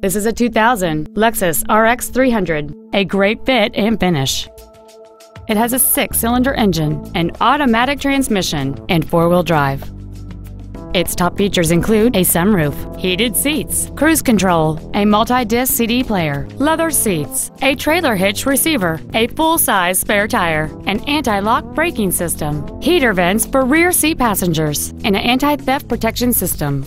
This is a 2000 Lexus RX 300, a great fit and finish. It has a six-cylinder engine, an automatic transmission, and four-wheel drive. Its top features include a sunroof, heated seats, cruise control, a multi-disc CD player, leather seats, a trailer hitch receiver, a full-size spare tire, an anti-lock braking system, heater vents for rear seat passengers, and an anti-theft protection system.